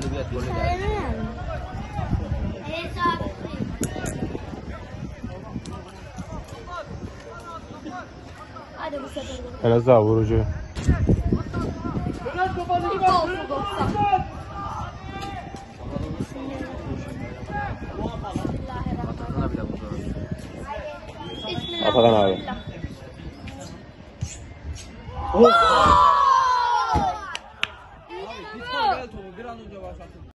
Galibiyet golü geldi. Evet abi. Hadi bu sefer. Biraz daha vurucu. İlk olsun 90. Atakına bile vuruyoruz. Atakan abi. Bismillahirrahmanirrahim. 어. 내가 도비라는 줄 알았어.